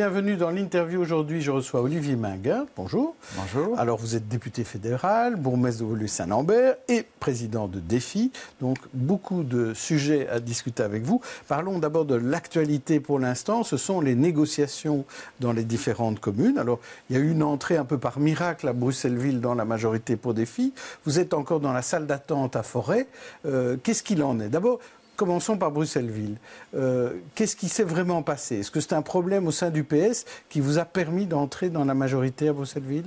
bienvenue dans l'interview aujourd'hui. Je reçois Olivier Minguin. Bonjour. Bonjour. Alors, vous êtes député fédéral, bourgmestre de Woluwe-Saint-Lambert et président de Défi. Donc, beaucoup de sujets à discuter avec vous. Parlons d'abord de l'actualité pour l'instant. Ce sont les négociations dans les différentes communes. Alors, il y a eu une entrée un peu par miracle à Bruxelles-Ville dans la majorité pour Défi. Vous êtes encore dans la salle d'attente à Forêt. Euh, qu'est-ce qu'il en est? D'abord, Commençons par Bruxelles-Ville. Euh, qu'est-ce qui s'est vraiment passé? Est-ce que c'est un problème au sein du PS qui vous a permis d'entrer dans la majorité à Bruxelles-Ville?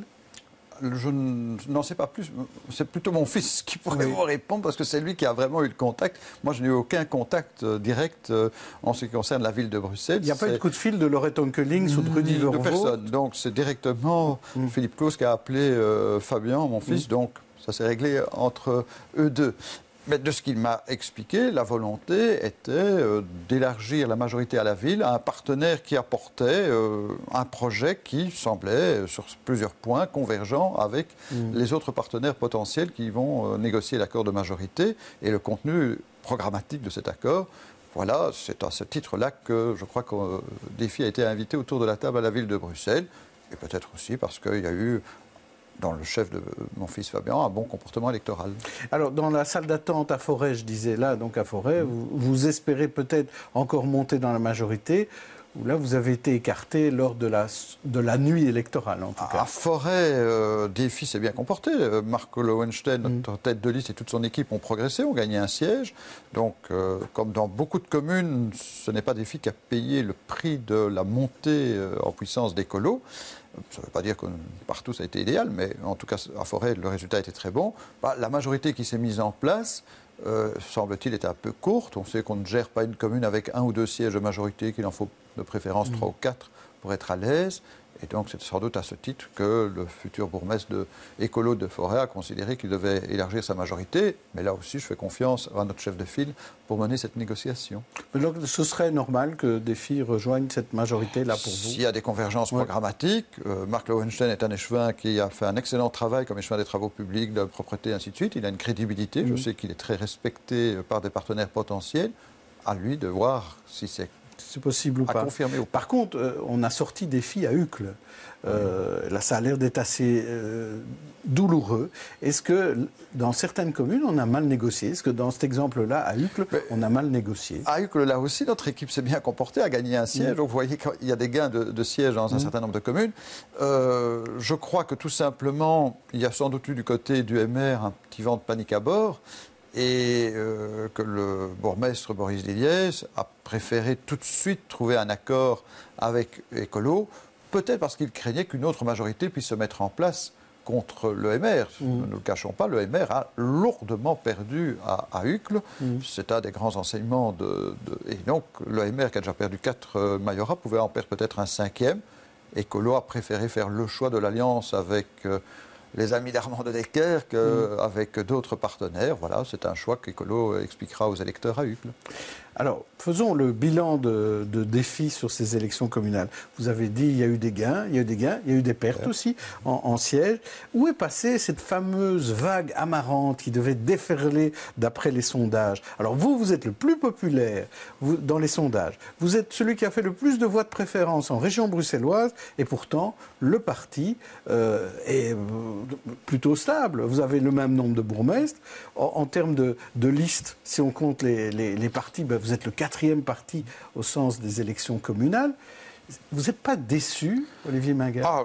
Je n'en sais pas plus. C'est plutôt mon fils qui pourrait vous répondre parce que c'est lui qui a vraiment eu le contact. Moi, je n'ai eu aucun contact euh, direct euh, en ce qui concerne la ville de Bruxelles. Il n'y a pas eu de coup de fil de Lorette Onkelings ou de Rudy De personne. Donc, c'est directement mm. Philippe Claus qui a appelé Fabien, mon fils. Mm. Donc, ça s'est réglé entre eux deux. Mais de ce qu'il m'a expliqué, la volonté était euh, d'élargir la majorité à la ville à un partenaire qui apportait euh, un projet qui semblait, euh, sur plusieurs points, convergent avec mm. les autres partenaires potentiels qui vont négocier l'accord de majorité et le contenu programmatique de cet accord. Voilà, c'est à ce titre-là que je crois que Défi a été invité autour de la table à la ville de Bruxelles, et peut-être aussi parce qu'il y a eu dans le chef de mon fils Fabien, un bon comportement électoral. Alors, dans la salle d'attente à Forêt, je disais là, donc à Forêt, vous, espérez peut-être encore monter dans la majorité ou là, vous avez été écarté lors de la, de la nuit électorale, en tout cas. À Forêt, euh, Défi s'est bien comporté. Euh, Marco Lowenstein, mm. notre tête de liste, et toute son équipe ont progressé, ont gagné un siège. Donc, euh, comme dans beaucoup de communes, ce n'est pas Défi qui a payé le prix de la montée en puissance des colos. Ça ne veut pas dire que partout ça a été idéal, mais en tout cas à Forêt, le résultat était très bon. Bah, la majorité qui s'est mise en place, euh, semble-t-il, est un peu courte. On sait qu'on ne gère pas une commune avec un ou deux sièges de majorité, qu'il en faut de préférence trois ou quatre pour être à l'aise. Et donc, c'est sans doute à ce titre que le futur bourgmestre de Écolo de Forêt a considéré qu'il devait élargir sa majorité. Mais là aussi, je fais confiance à notre chef de file pour mener cette négociation. Mais donc, ce serait normal que des filles rejoignent cette majorité-là pour vous? S'il y a des convergences programmatiques, euh, Marc Lowenstein est un échevin qui a fait un excellent travail comme échevin des travaux publics, de la propreté, et ainsi de suite. Il a une crédibilité. Je mhm. sais qu'il est très respecté par des partenaires potentiels. À lui de voir si c'est c'est possible ou pas. Par contre, euh, on a sorti des filles à Uccle. Euh, là, ça a l'air d'être assez euh, douloureux. Est-ce que dans certaines communes, on a mal négocié? Est-ce que dans cet exemple-là, à Uccle, on a mal négocié? À Uccle, là aussi, notre équipe s'est bien comportée, a gagné un siège. Mm. Vous voyez qu'il y a des gains de, sièges dans un mm. certain nombre de communes. je crois que tout simplement, il y a sans doute eu du côté du MR un petit vent de panique à bord et euh, que le bourgmestre Boris Diliès a préféré tout de suite trouver un accord avec Écolo, peut-être parce qu'il craignait qu'une autre majorité puisse se mettre en place contre le MR. Mmh. Ne le cachons pas, le MR a lourdement perdu à, à Uccle. Mmh. C'est un des grands enseignements de, Et donc, le MR, qui a déjà perdu quatre euh, Mayora, pouvait en perdre peut-être un cinquième. Écolo a préféré faire le choix de l'alliance avec... Euh, les amis d'Armand de Decker qu'avec mm. d'autres partenaires. Voilà, c'est un choix qu'Écolo expliquera aux électeurs à Uccle. Alors, faisons le bilan de, défis sur ces élections communales. Vous avez dit il y a eu des gains, il y a eu des gains, il y a eu des pertes aussi en, siège. Où est passée cette fameuse vague amarante qui devait déferler d'après les sondages? Alors vous, vous êtes le plus populaire dans les sondages. Vous êtes celui qui a fait le plus de voix de préférence en région bruxelloise et pourtant le parti euh, est euh, plutôt stable. Vous avez le même nombre de bourgmestres. En, termes de, listes, si on compte les, partis, ben, vous êtes le quatrième parti au sens des élections communales. Vous n'êtes pas déçu, Olivier Minguet? Ah,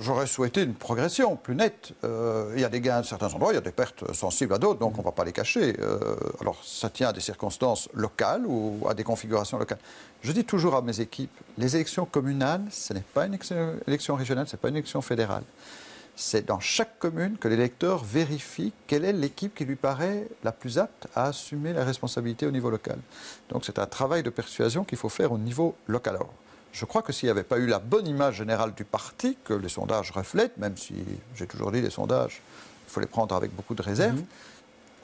J'aurais souhaité une progression plus nette. Euh, il y a des gains à certains endroits, il y a des pertes sensibles à d'autres, donc on ne va pas les cacher. Euh, alors ça tient à des circonstances locales ou à des configurations locales. Je dis toujours à mes équipes, les élections communales, ce n'est pas une élection régionale, ce n'est pas une élection fédérale c'est dans chaque commune que l'électeur vérifie quelle est l'équipe qui lui paraît la plus apte à assumer la responsabilité au niveau local. Donc c'est un travail de persuasion qu'il faut faire au niveau local. Alors, je crois que s'il n'y avait pas eu la bonne image générale du parti, que les sondages reflètent, même si j'ai toujours dit les sondages, il faut les prendre avec beaucoup de réserve, mhm.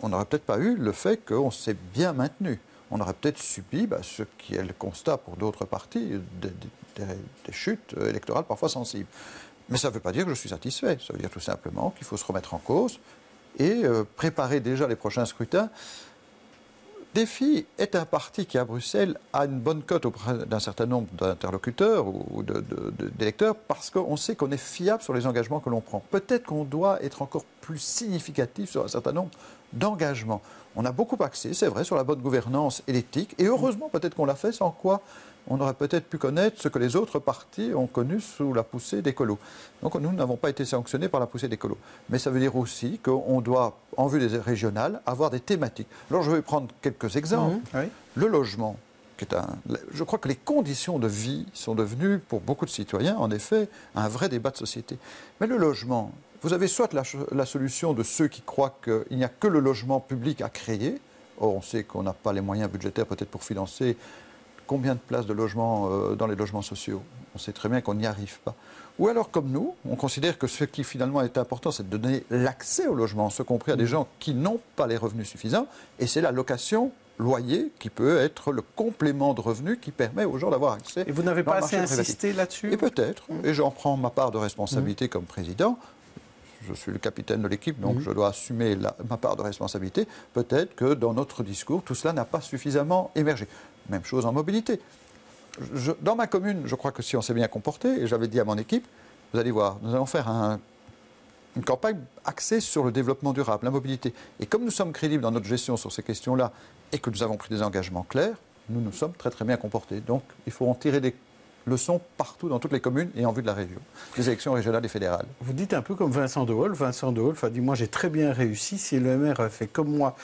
on n'aurait peut-être pas eu le fait qu'on s'est bien maintenu. On aurait peut-être subi bah, ce qui est le constat pour d'autres partis, des chutes électorales parfois sensibles. Mais ça ne veut pas dire que je suis satisfait. Ça veut dire tout simplement qu'il faut se remettre en cause et euh, préparer déjà les prochains scrutins Défi est un parti qui, à Bruxelles, a une bonne cote auprès d'un certain nombre d'interlocuteurs ou d'électeurs parce qu'on sait qu'on est fiable sur les engagements que l'on prend. Peut-être qu'on doit être encore plus significatif sur un certain nombre d'engagements. On a beaucoup axé, c'est vrai, sur la bonne gouvernance et l'éthique, et heureusement peut-être qu'on l'a fait, sans quoi on aurait peut-être pu connaître ce que les autres partis ont connu sous la poussée des colos. Donc nous n'avons pas été sanctionnés par la poussée des colos. Mais ça veut dire aussi qu'on doit, en vue des régionales, avoir des thématiques. Alors je vais prendre quelques exemples. Mmh, Le logement. Qui est un, je crois que les conditions de vie sont devenues, pour beaucoup de citoyens, en effet, un vrai débat de société. Mais le logement, vous avez soit la, la solution de ceux qui croient qu'il n'y a que le logement public à créer, Or, on sait qu'on n'a pas les moyens budgétaires peut-être pour financer combien de places de logement euh, dans les logements sociaux On sait très bien qu'on n'y arrive pas. Ou alors, comme nous, on considère que ce qui finalement est important, c'est de donner l'accès au logement, ce compris à des mmh. gens qui n'ont pas les revenus suffisants, et c'est la location loyer qui peut être le complément de revenus qui permet aux gens d'avoir accès. Et vous n'avez pas assez insisté là-dessus Et peut-être, mmh. et j'en prends ma part de responsabilité mmh. comme président, je suis le capitaine de l'équipe, donc je dois assumer ma part de responsabilité. Peut-être que dans notre discours, tout cela n'a pas suffisamment émergé. Même chose en mobilité. dans ma commune, je crois que si on s'est bien comporté, et j'avais dit à mon équipe, vous allez voir, nous allons faire une campagne axée sur le développement durable, la mobilité. Et comme nous sommes crédibles dans notre gestion sur ces questions-là et que nous avons pris des engagements clairs, nous nous sommes très très bien comportés. Donc il faut en tirer des leçons partout dans toutes les communes et en vue de la région, les élections régionales et fédérales. Vous dites un peu comme Vincent de Wolf. Vincent de Wolf a dit Moi j'ai très bien réussi. Si le MR a fait comme moi,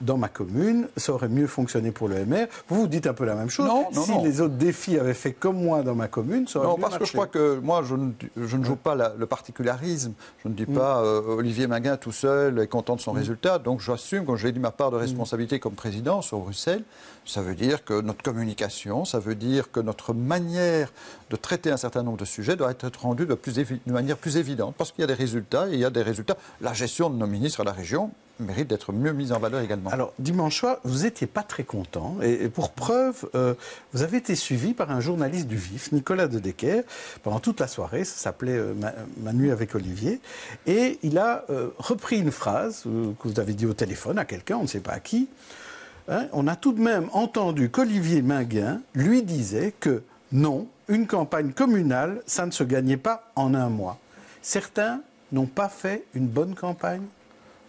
dans ma commune, ça aurait mieux fonctionné pour le MR. Vous vous dites un peu la même chose. Non, non, si les autres défis avaient fait comme moi dans ma commune, ça aurait non, mieux parce que je crois que moi, je ne, joue pas le particularisme. Je ne dis mm. pas euh, Olivier Maguin tout seul est content de son mm. résultat. Donc j'assume, quand j'ai dit ma part de mm. responsabilité comme président sur Bruxelles, ça veut dire que notre communication, ça veut dire que notre manière de traiter un certain nombre de sujets doit être rendue de, plus de manière plus évidente. Parce qu'il y a des résultats et il y a des résultats. La gestion de nos ministres à la région, mérite d'être mieux mise en valeur également. Alors, dimanche soir, vous n'étiez pas très content. Et, pour preuve, euh, vous avez été suivi par un journaliste du VIF, Nicolas de Decker, pendant toute la soirée. Ça s'appelait euh, ma, nuit avec Olivier. Et il a euh, repris une phrase que vous avez dit au téléphone à quelqu'un, on ne sait pas à qui. Hein. on a tout de même entendu qu'Olivier Minguin lui disait que non, une campagne communale, ça ne se gagnait pas en un mois. Certains n'ont pas fait une bonne campagne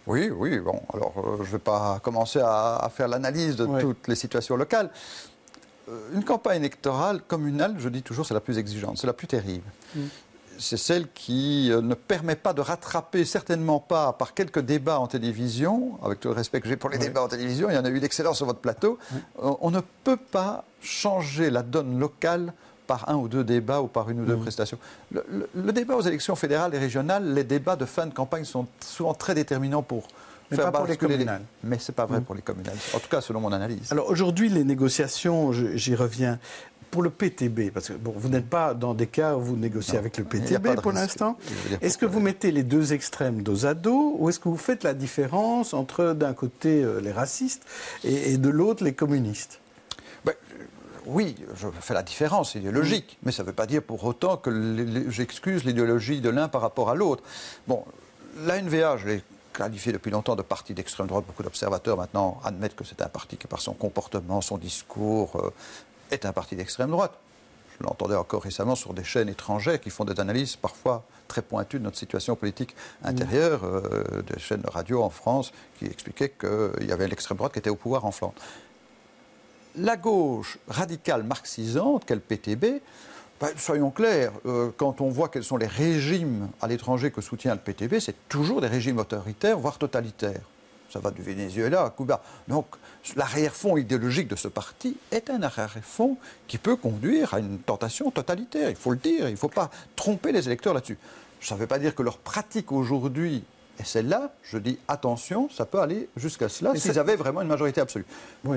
oui, oui, bon, alors euh, je ne vais pas commencer à, faire l'analyse de toutes les situations locales. Euh, une campagne électorale communale, je dis toujours, c'est la plus exigeante, c'est la plus terrible. Mm. C'est celle qui euh, ne permet pas de rattraper, certainement pas par quelques débats en télévision, avec tout le respect que j'ai pour les débats en télévision, il y en a eu d'excellents sur votre plateau. On ne peut pas changer la donne locale par un ou deux débats ou par une ou deux mmh. prestations. Le, débat aux élections fédérales et régionales, les débats de fin de campagne sont souvent très déterminants pour mais faire pas pour les communales. Mais ce n'est pas vrai mmh. pour les communales, en tout cas selon mon analyse. Alors aujourd'hui, les négociations, j'y reviens, pour le PTB, parce que bon, vous n'êtes pas dans des cas où vous négociez avec le PTB pour l'instant. Est-ce que vous mettez les deux extrêmes dos à dos ou est-ce que vous faites la différence entre d'un côté euh, les racistes et, et de l'autre les communistes? Oui, je fais la différence idéologique, mais ça ne veut pas dire pour autant que j'excuse l'idéologie de l'un par rapport à l'autre. Bon, la NVA, je l'ai qualifié depuis longtemps de parti d'extrême droite. Beaucoup d'observateurs maintenant admettent que c'est un parti qui, par son comportement, son discours, euh, est un parti d'extrême droite. Je l'entendais encore récemment sur des chaînes étrangères qui font des analyses parfois très pointues de notre situation politique intérieure, euh, des chaînes de radio en France qui expliquaient qu'il y avait l'extrême droite qui était au pouvoir en Flandre la gauche radicale marxisante, qu'elle PTB, ben, soyons clairs, euh, quand on voit quels sont les régimes à l'étranger que soutient le PTB, c'est toujours des régimes autoritaires, voire totalitaires. Ça va du Venezuela à Cuba. Donc l'arrière-fond idéologique de ce parti est un arrière-fond qui peut conduire à une tentation totalitaire, il faut le dire, il ne faut pas tromper les électeurs là-dessus. Ça ne veut pas dire que leur pratique aujourd'hui et celle-là, je dis attention, ça peut aller jusqu'à cela s'ils avaient vraiment une majorité absolue.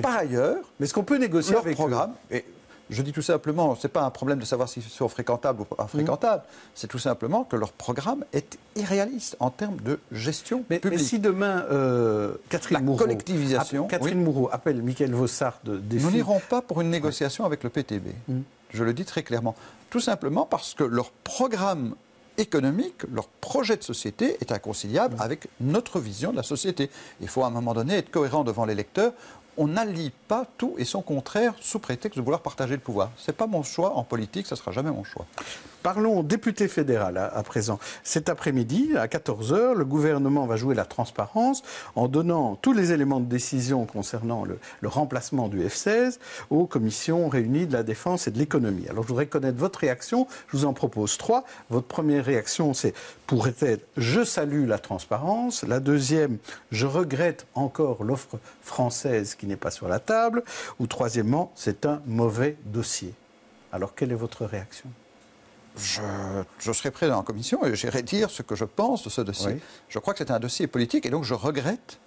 Par ailleurs, mais est-ce qu'on peut négocier leur avec programme et je dis tout simplement, ce n'est pas un problème de savoir s'ils sont fréquentables ou pas fréquentables, mmh. c'est tout simplement que leur programme est irréaliste en termes de gestion mais, publique. Mais si demain, euh, Catherine, La collectivisation, Catherine appelle Michael Vossard de défi... Nous n'irons pas pour une négociation avec le PTB. Mmh. Je le dis très clairement. Tout simplement parce que leur programme économique, leur projet de société est inconciliable avec notre vision de la société. Il faut à un moment donné être cohérent devant l'électeur. On n'allie pas tout et son contraire sous prétexte de vouloir partager le pouvoir. Ce n'est pas mon choix en politique, ce ne sera jamais mon choix. Parlons député fédéral à, présent. Cet après-midi, à 14h, le gouvernement va jouer la transparence en donnant tous les éléments de décision concernant le, remplacement du F-16 aux commissions réunies de la défense et de l'économie. Alors je voudrais connaître votre réaction. Je vous en propose trois. Votre première réaction, c'est pourrait être je salue la transparence. La deuxième, je regrette encore l'offre française qui n'est pas sur la table. Ou troisièmement, c'est un mauvais dossier. Alors quelle est votre réaction? Je, serai présent en commission et j'irai dire ce que je pense de ce dossier. Je crois que c'est un dossier politique et donc je regrette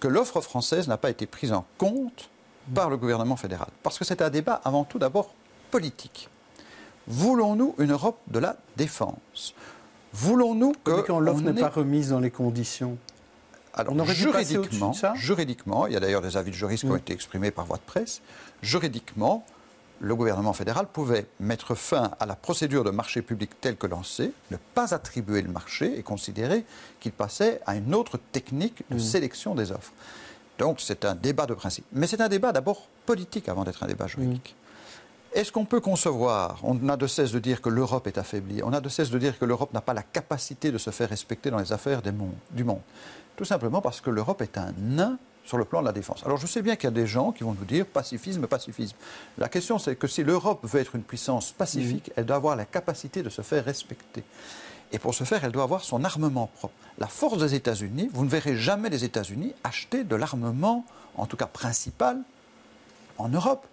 que l'offre française n'a pas été prise en compte par le gouvernement fédéral. Parce que c'est un débat avant tout d'abord politique. Voulons-nous une Europe de la défense? Voulons-nous que. quand l'offre n'est pas remise dans les conditions alors, on aurait juridiquement, juridiquement, il y a d'ailleurs des avis de juristes qui ont été exprimés par voie de presse, juridiquement, le gouvernement fédéral pouvait mettre fin à la procédure de marché public telle que lancée, ne pas attribuer le marché et considérer qu'il passait à une autre technique de mmh. sélection des offres. Donc c'est un débat de principe. Mais c'est un débat d'abord politique avant d'être un débat juridique. Mmh. Est-ce qu'on peut concevoir, on a de cesse de dire que l'Europe est affaiblie, on a de cesse de dire que l'Europe n'a pas la capacité de se faire respecter dans les affaires du monde? Tout simplement parce que l'Europe est un nain sur le plan de la défense. Alors je sais bien qu'il y a des gens qui vont nous dire pacifisme, pacifisme. La question c'est que si l'Europe veut être une puissance pacifique, elle doit avoir la capacité de se faire respecter. Et pour ce faire, elle doit avoir son armement propre. La force des États-Unis, vous ne verrez jamais les États-Unis acheter de l'armement, en tout cas principal, en Europe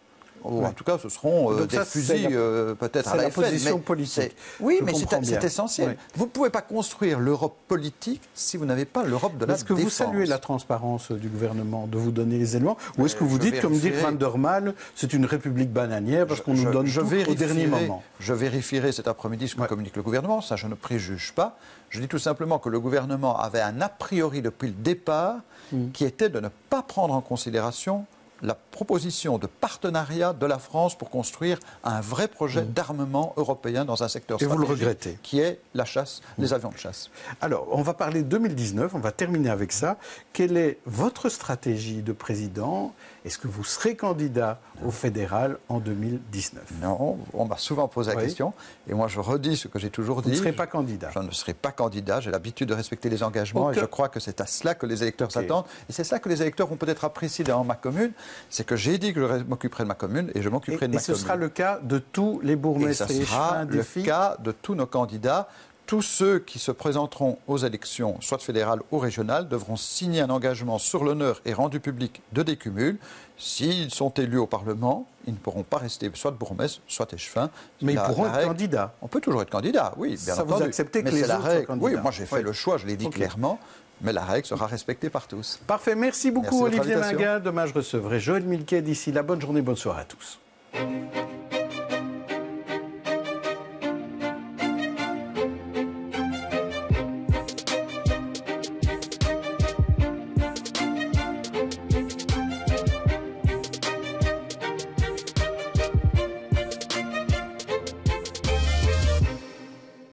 en tout cas, ce seront euh, des fusils euh, peut-être à la, la position politique. Oui, mais c'est essentiel. Vous ne pouvez pas construire l'Europe politique si vous n'avez pas l'Europe de la Est-ce que vous saluez la transparence du gouvernement de vous donner les éléments Ou est-ce que vous dites, comme dit Van der Maal, c'est une république bananière parce qu'on nous donne je tout au dernier moment? Je vérifierai cet après-midi ce que communique le gouvernement. Ça, je ne préjuge pas. Je dis tout simplement que le gouvernement avait un a priori depuis le départ hmm. qui était de ne pas prendre en considération la proposition de partenariat de la France pour construire un vrai projet mmh. d'armement européen dans un secteur Et vous le regrettez. qui est la chasse, les mmh. avions de chasse. Alors, on va parler de 2019, on va terminer avec ça. Quelle est votre stratégie de président est-ce que vous serez candidat au fédéral en 2019 Non, on m'a souvent posé la question. Et moi, je redis ce que j'ai toujours dit. Vous ne serez pas candidat Je ne serai pas candidat. J'ai l'habitude de respecter les engagements. Et je crois que c'est à cela que les électeurs s'attendent. Et c'est cela que les électeurs vont peut-être apprécier dans ma commune. C'est que j'ai dit que je m'occuperai de ma commune et je m'occuperai de ma commune. Et ce sera le cas de tous les bourgmestres et, ce sera le cas de tous nos candidats tous ceux qui se présenteront aux élections, soit fédérales ou régionales, devront signer un engagement sur l'honneur et rendu public de décumul. S'ils sont élus au Parlement, ils ne pourront pas rester soit de bourgmestre, soit échevin. Mais ils pourront être candidats. On peut toujours être candidat, oui, bien Ça Vous acceptez que les autres candidats. Oui, moi j'ai fait le choix, je l'ai dit clairement. Mais la règle sera respectée par tous. Parfait. Merci beaucoup, Olivier Linguin. Demain, je recevrai Joël Milquet. D'ici la bonne journée, bonne soirée à tous.